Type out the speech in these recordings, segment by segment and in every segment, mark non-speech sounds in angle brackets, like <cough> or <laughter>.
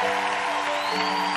y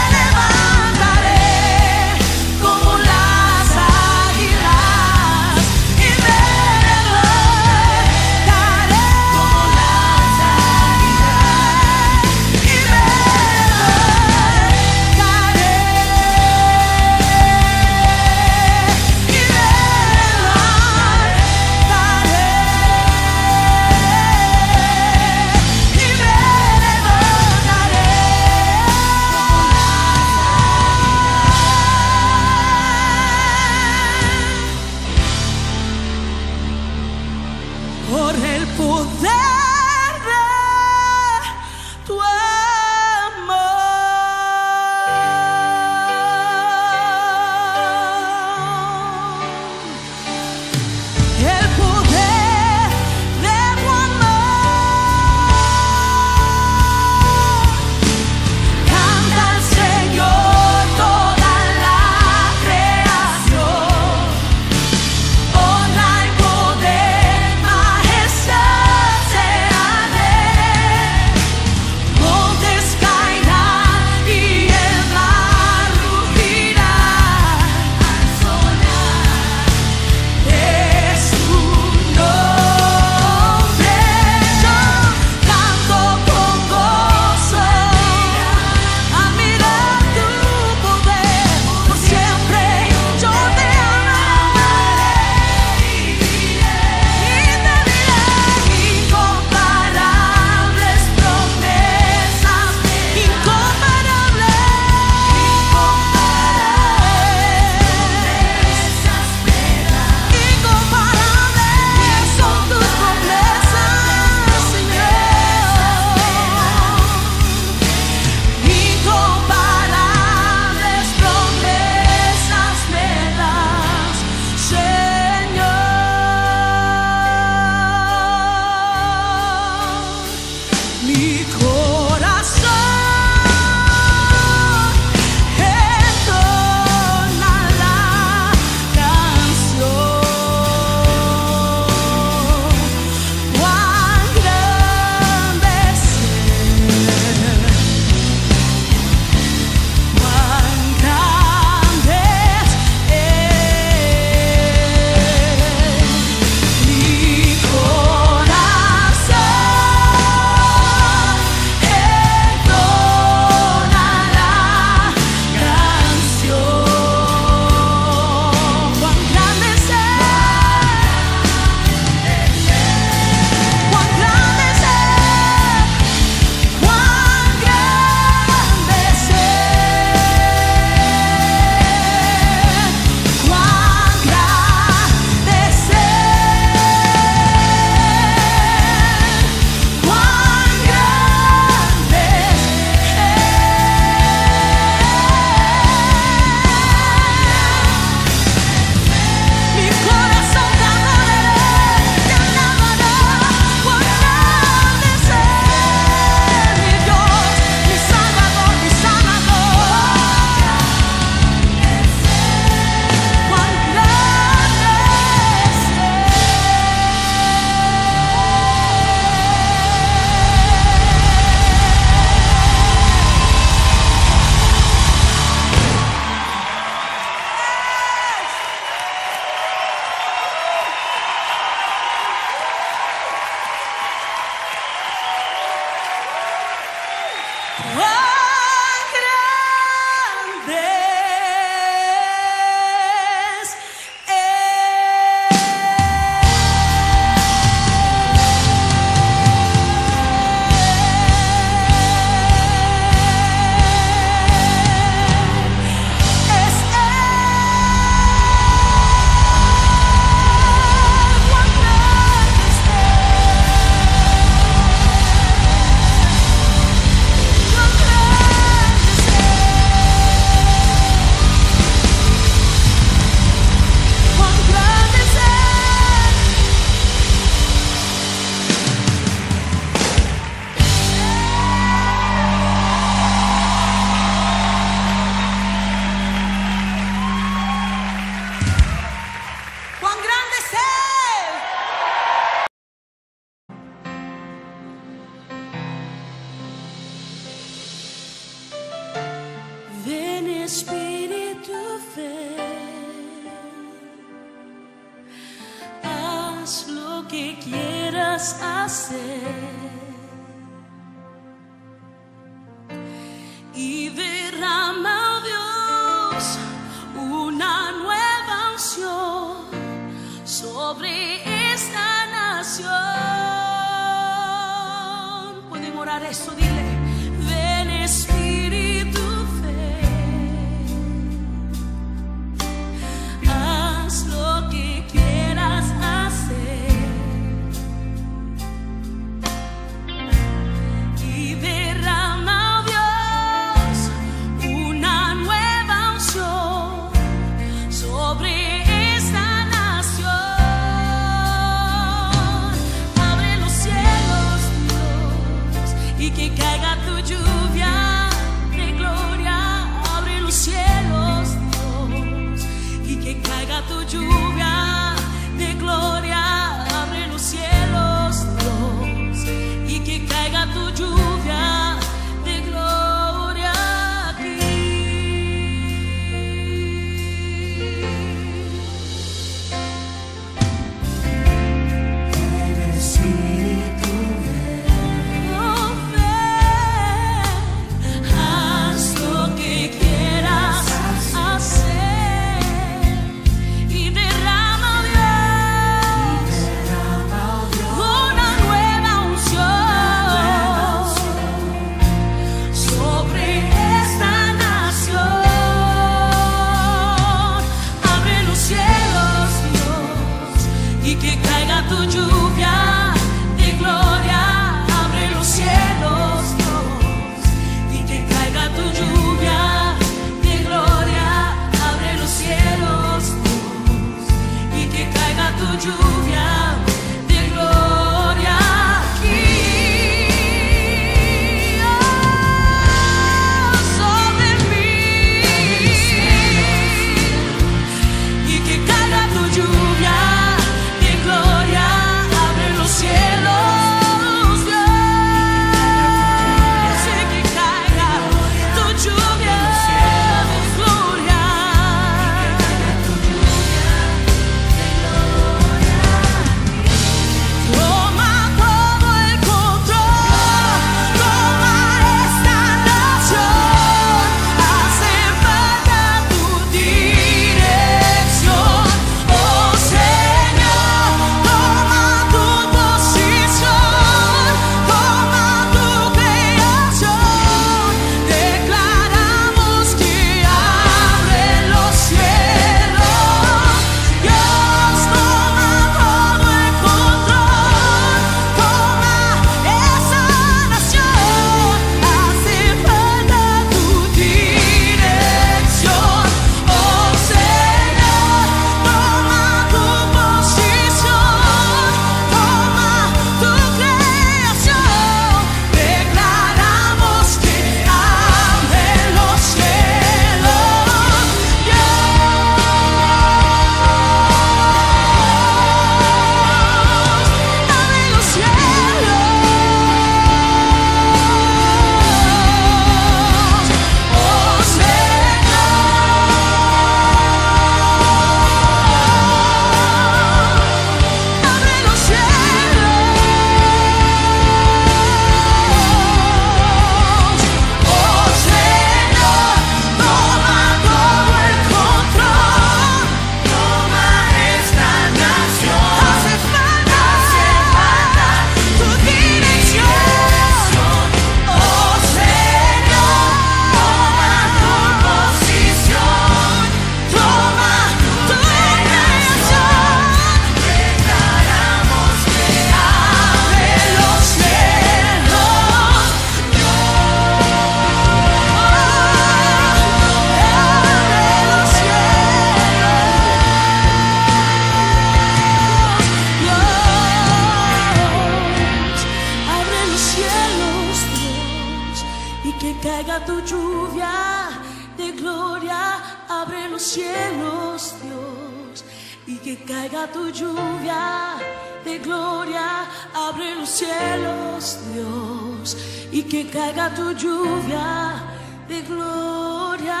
que caiga tu lluvia de gloria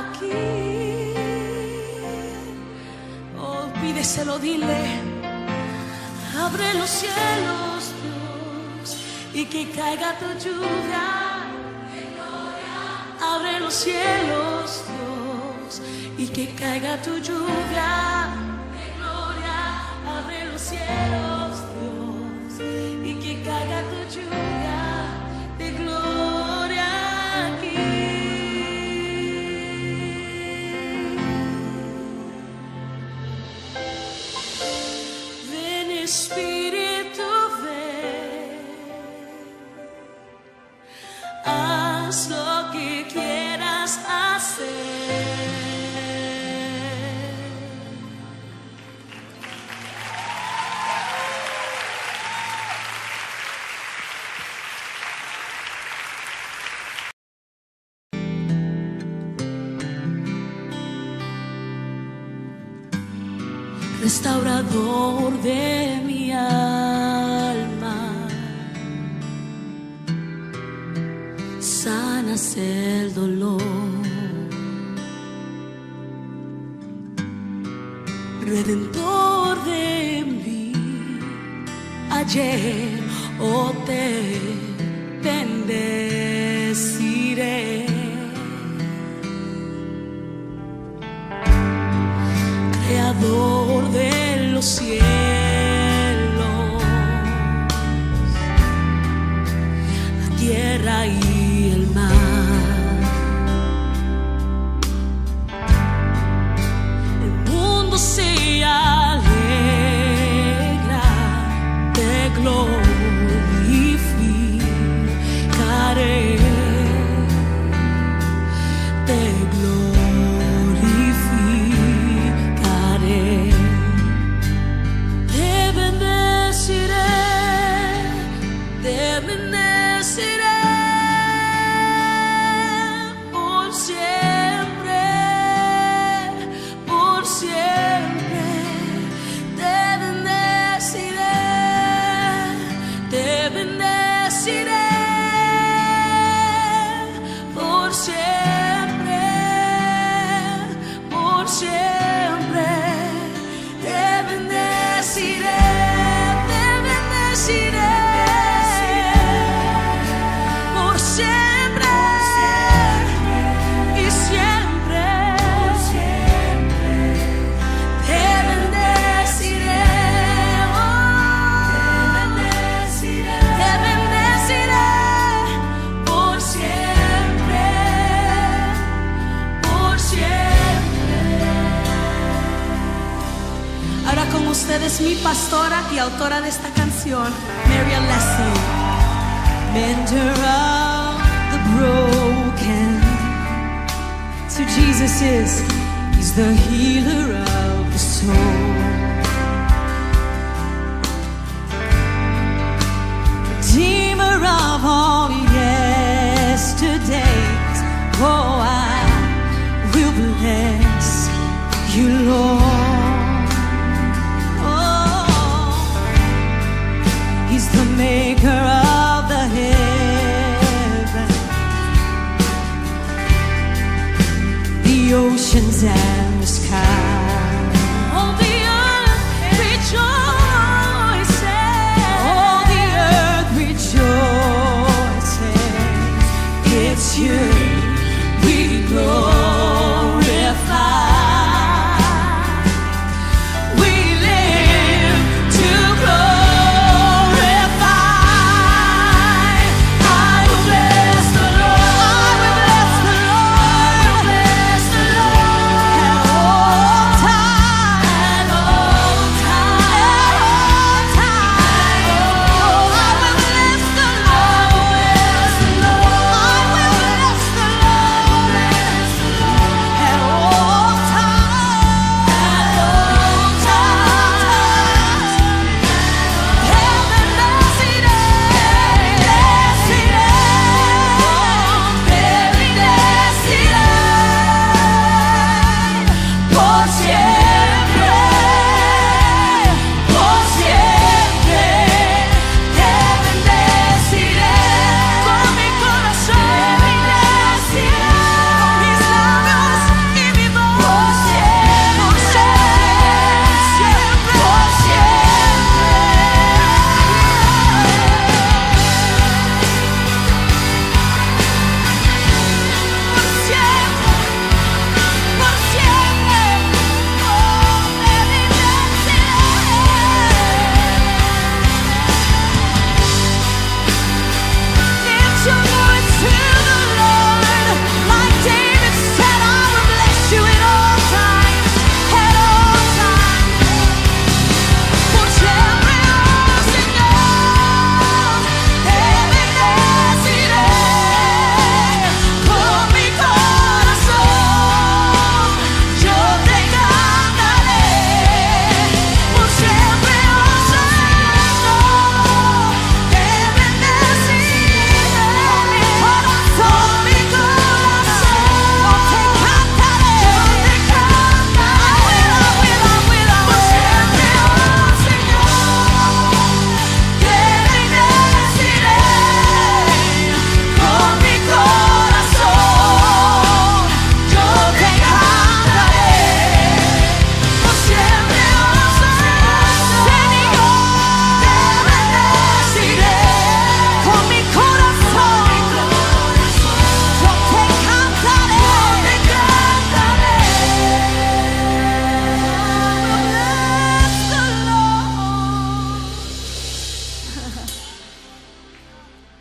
aquí. Oh, pídeselo, dile. Abre los cielos, Dios, y que caiga tu lluvia. de gloria. Abre los cielos, Dios, y que caiga tu lluvia. de gloria. Abre los cielos, Dios, y que caiga tu lluvia Restaurador de mi alma, sanas el dolor. Redentor de mí, ayer o te bendeciré. creador de los cielos, Ahora con ustedes mi pastora y autora de esta canción, Marian Leslie. Mender of the broken. So Jesus is, He's the healer of the soul. Redeemer of all yesterdays. Oh, I will bless you, Lord. The oceans and the sky.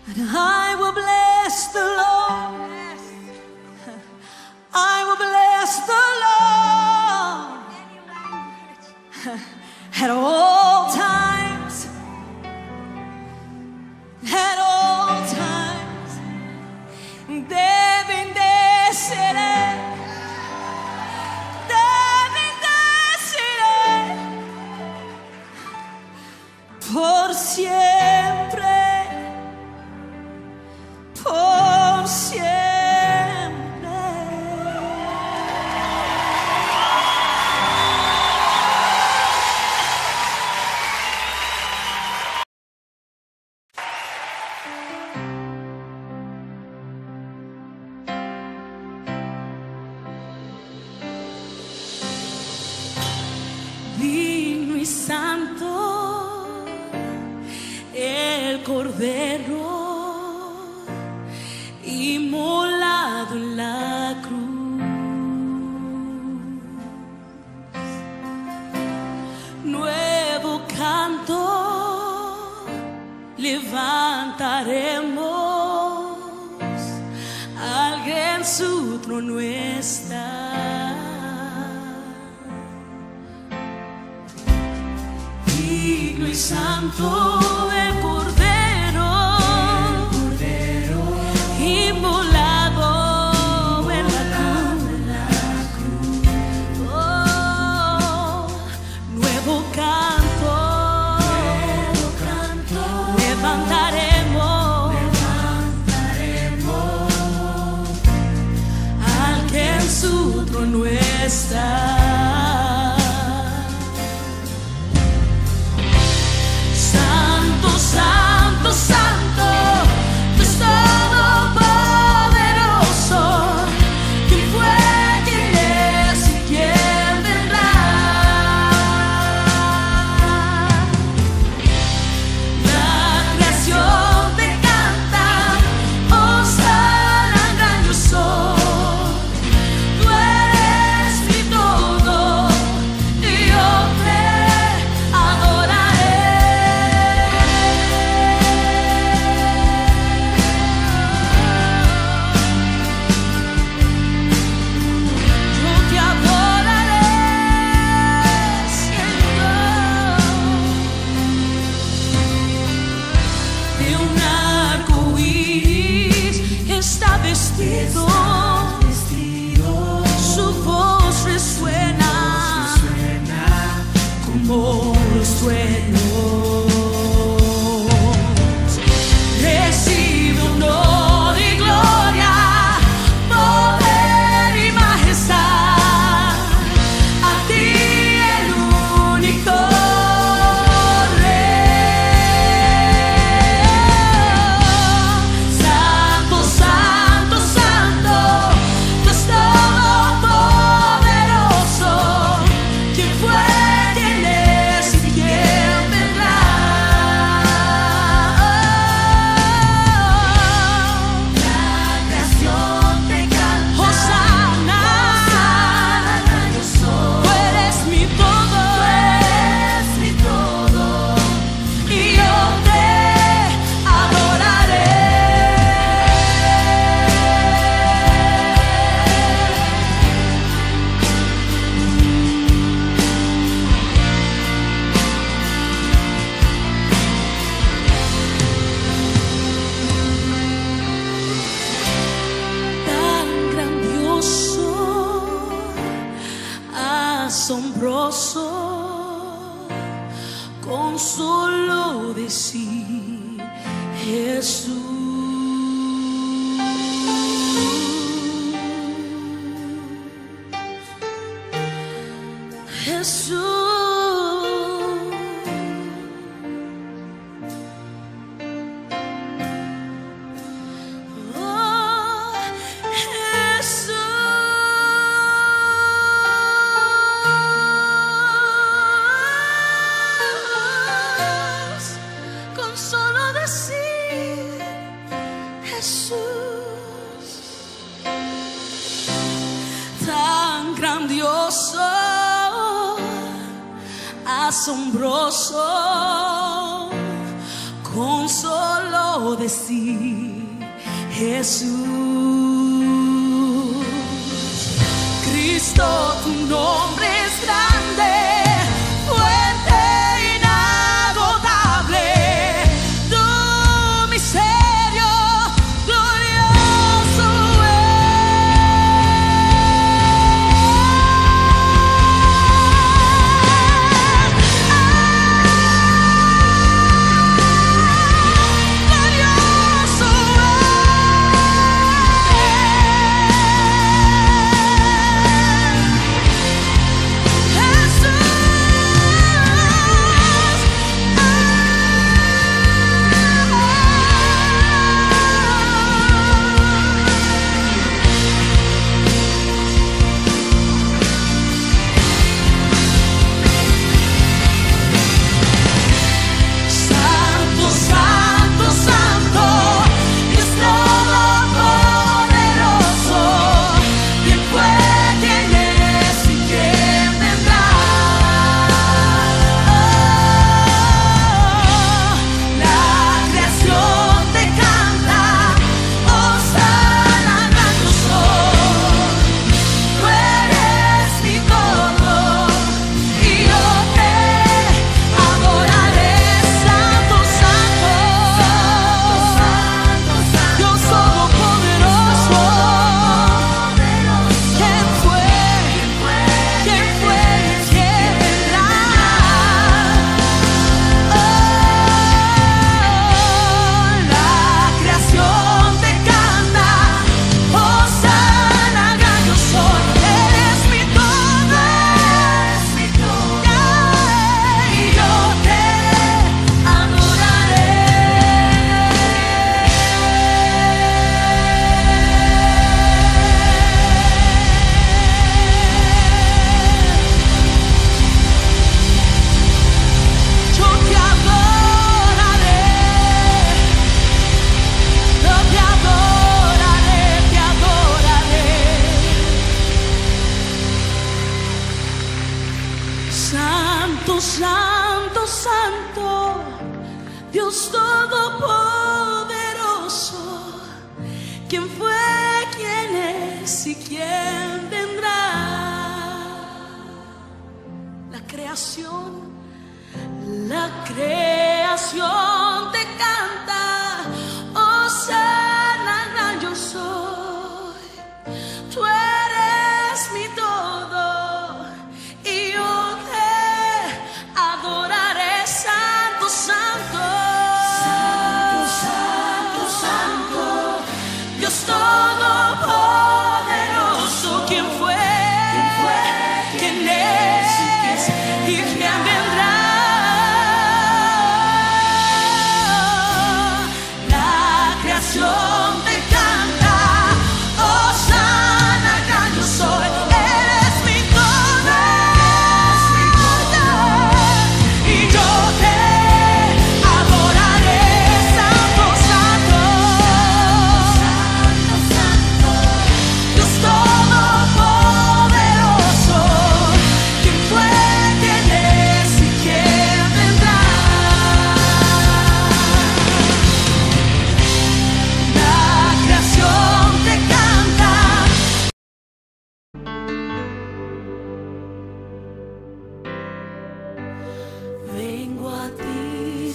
And I will bless the Lord. I will bless the Lord <laughs> at all.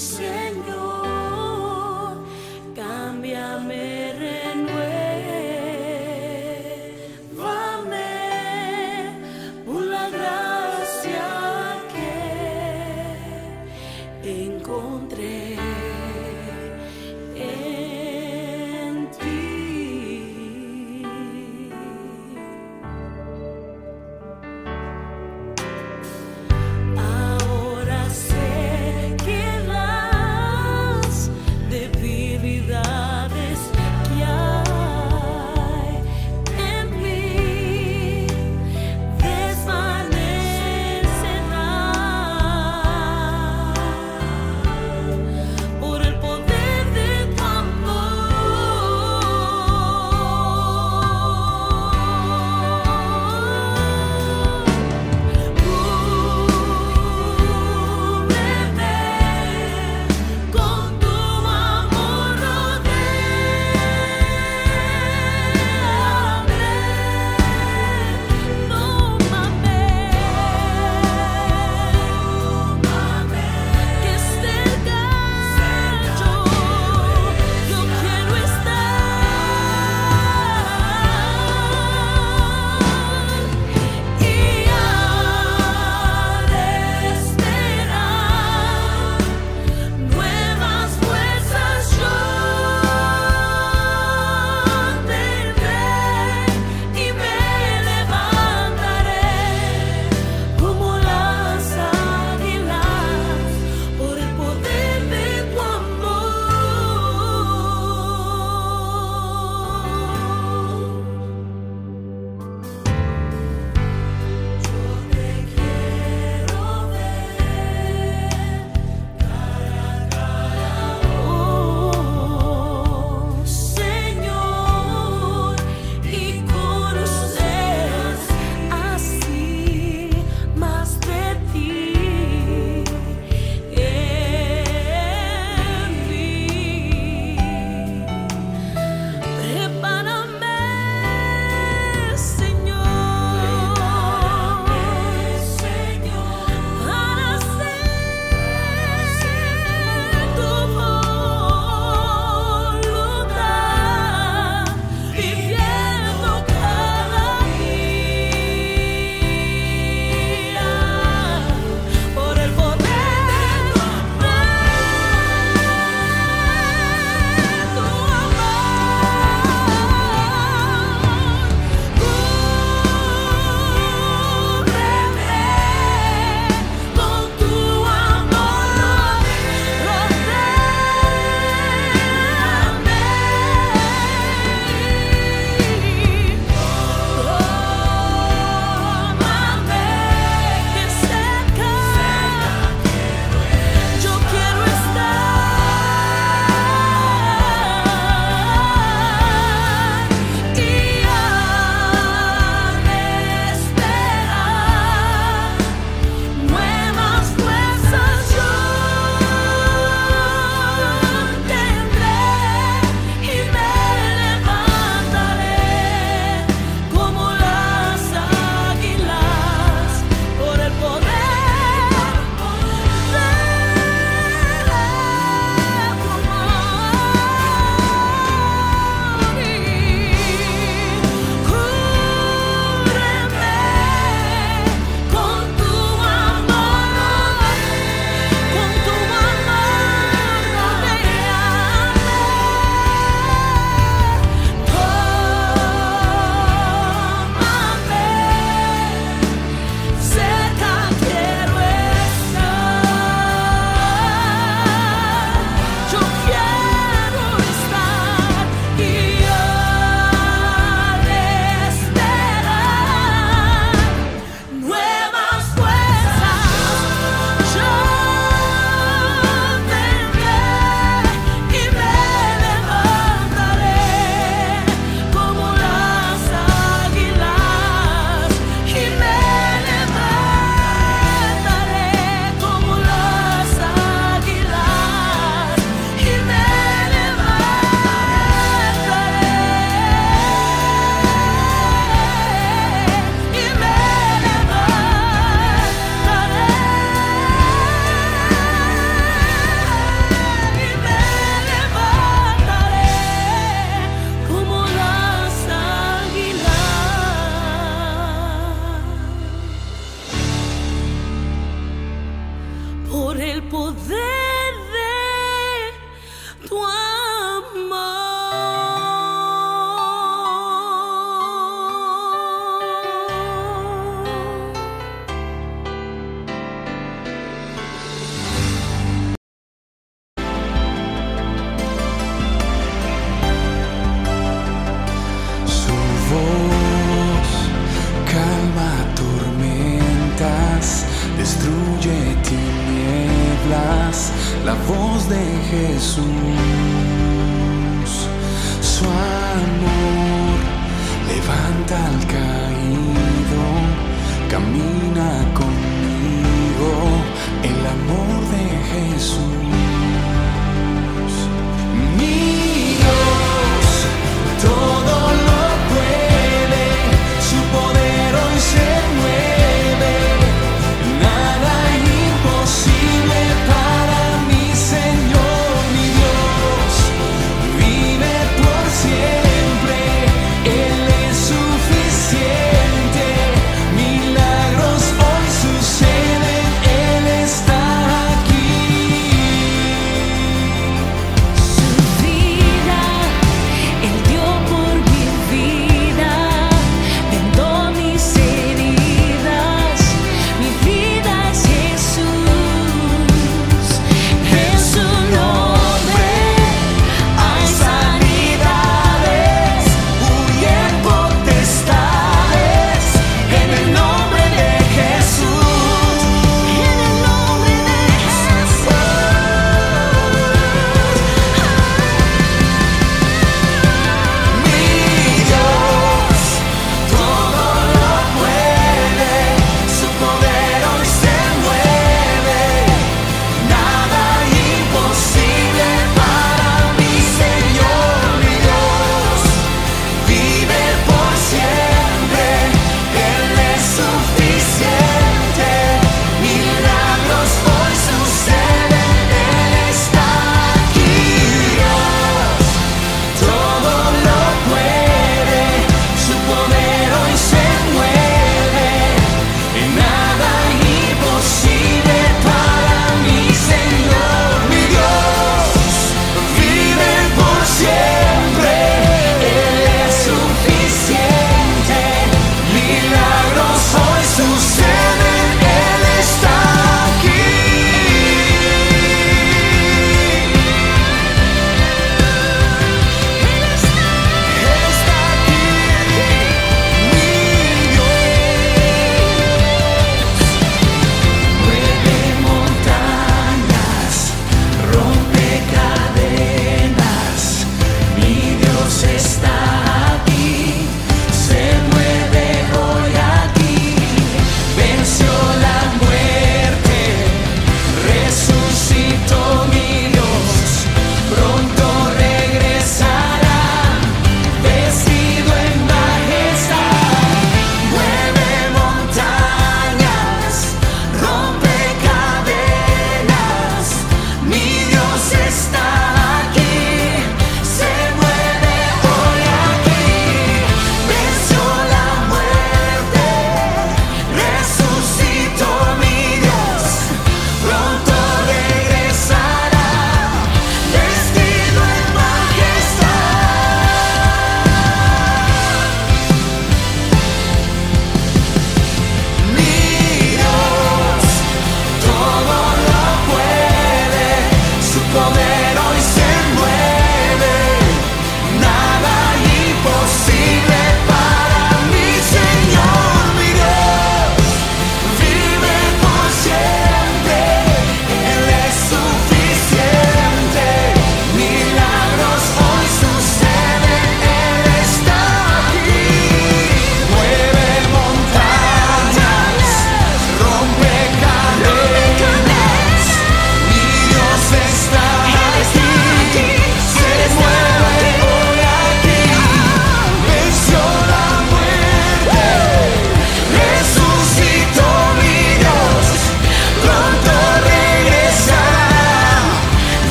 say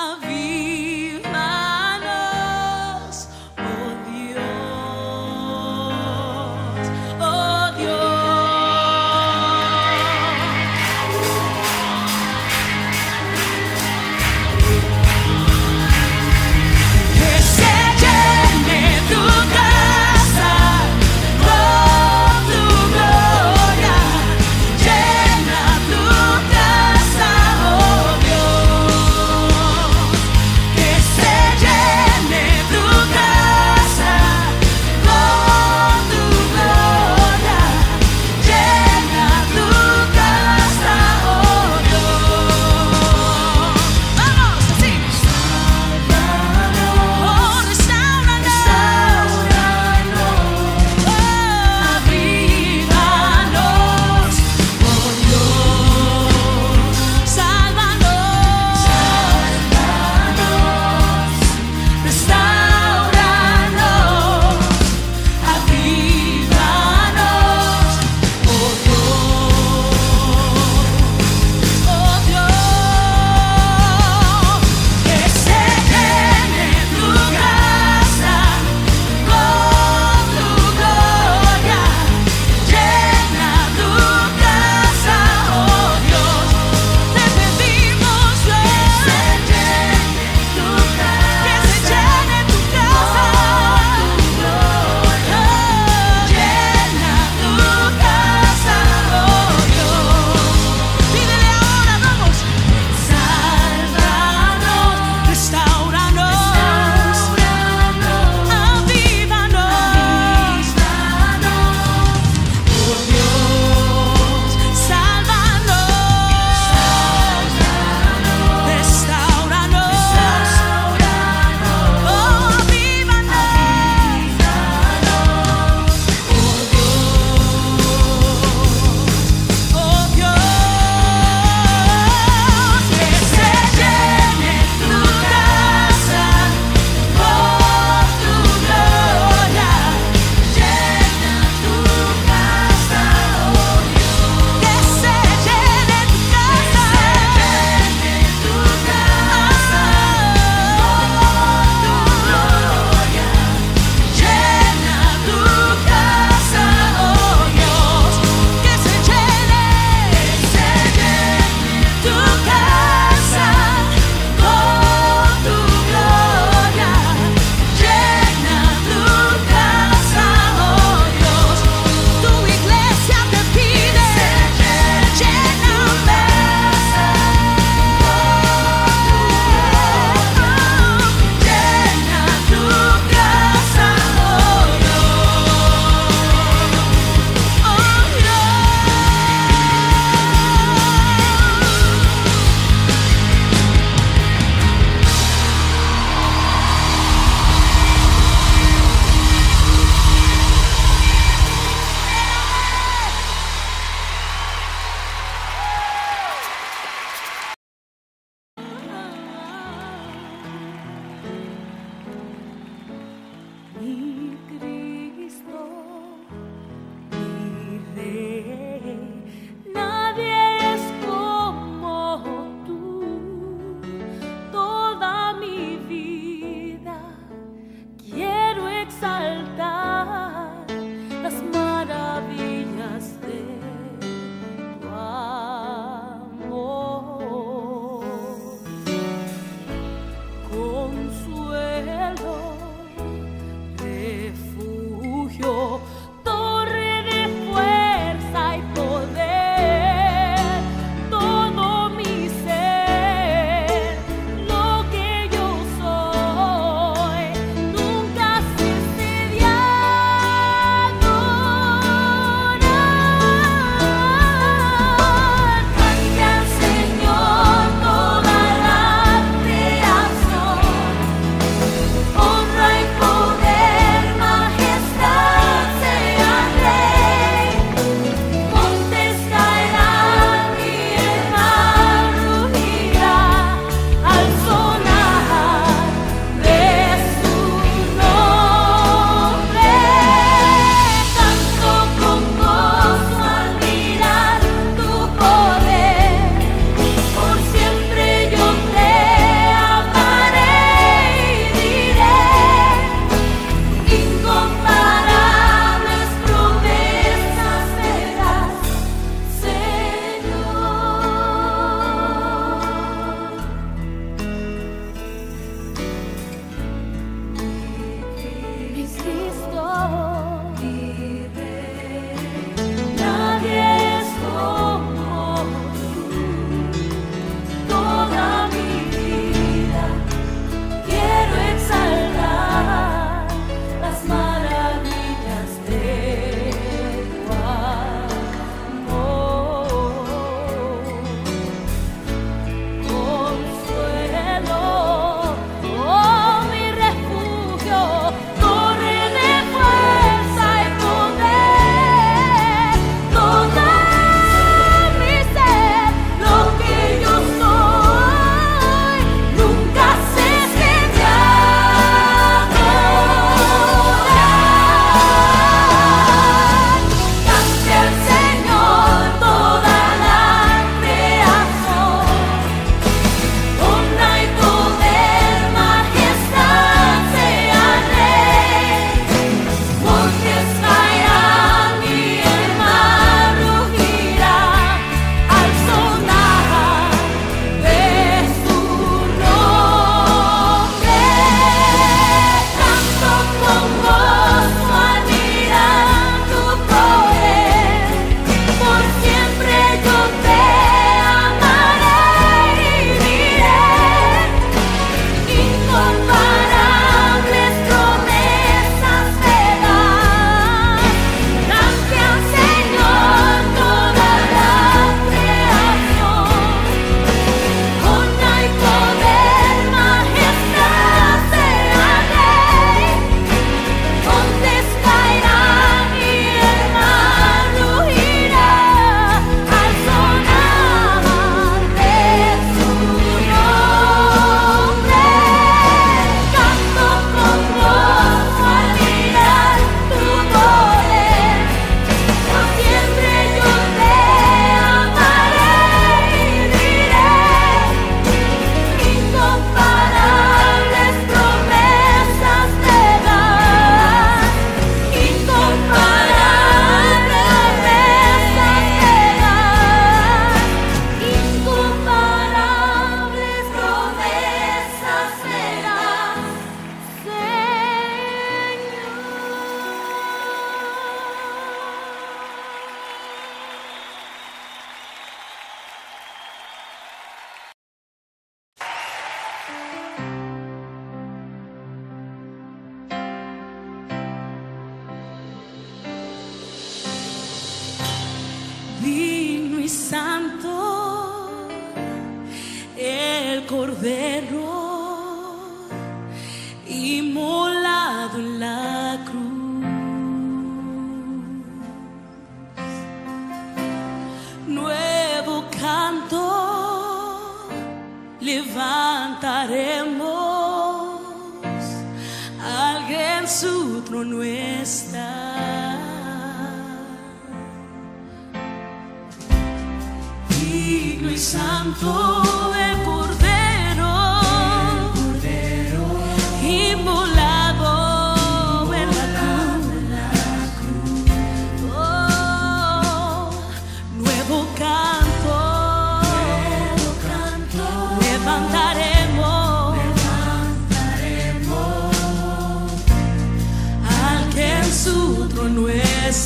a vida.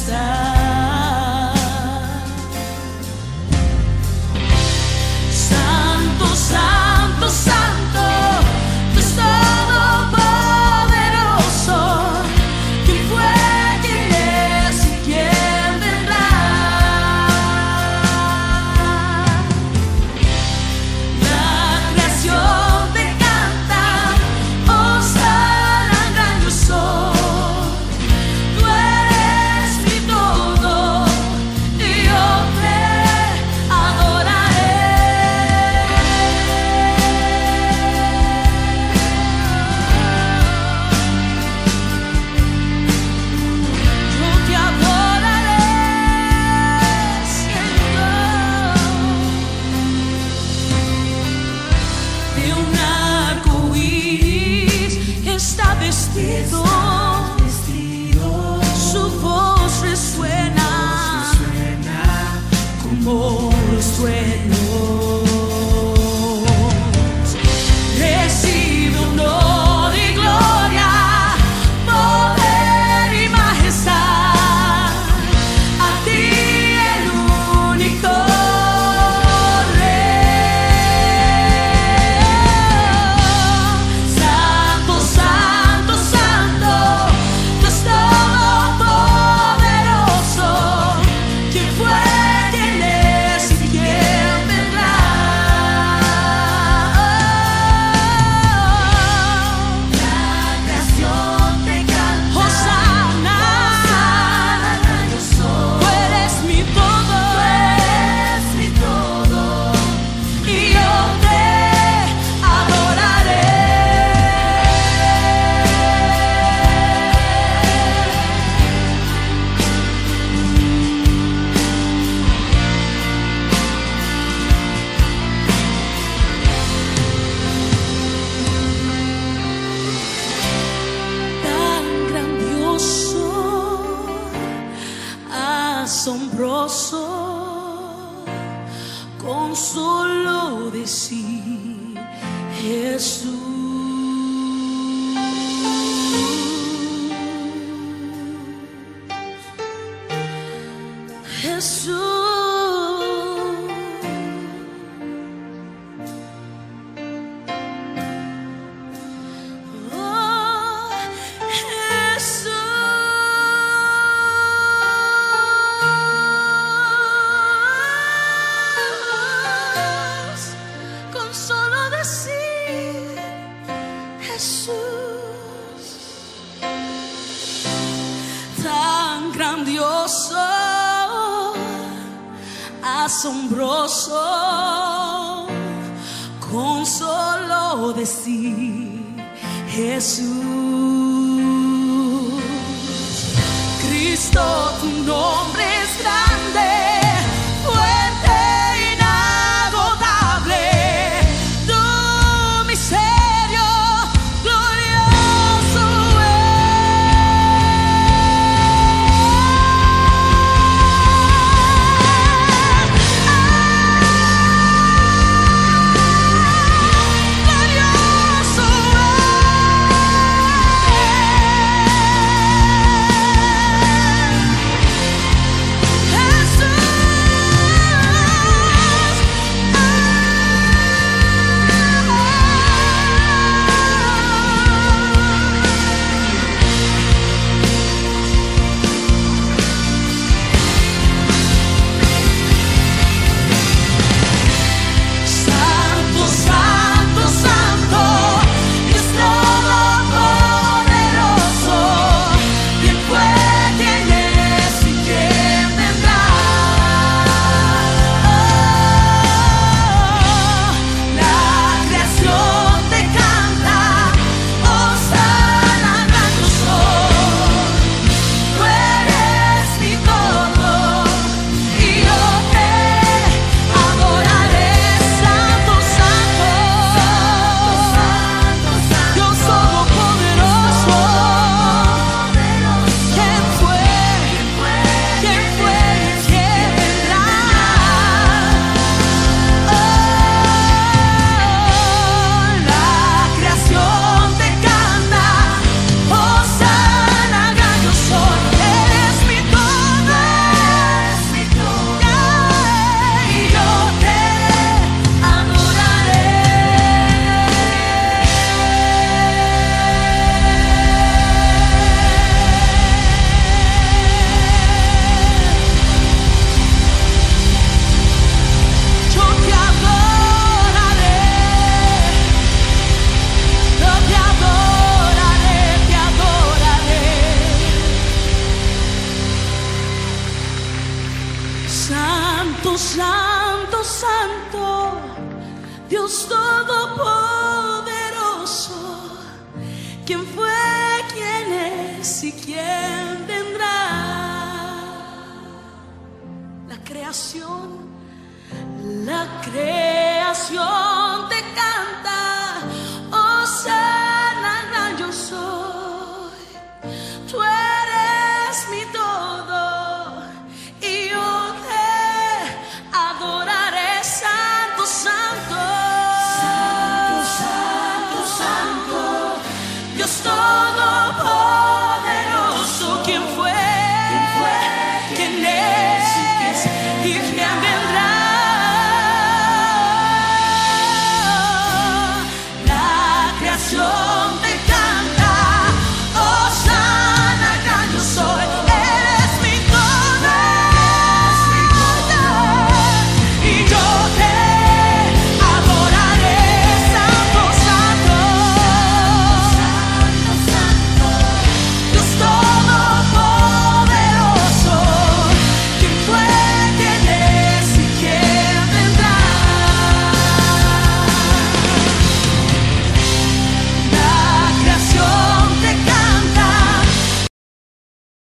sound.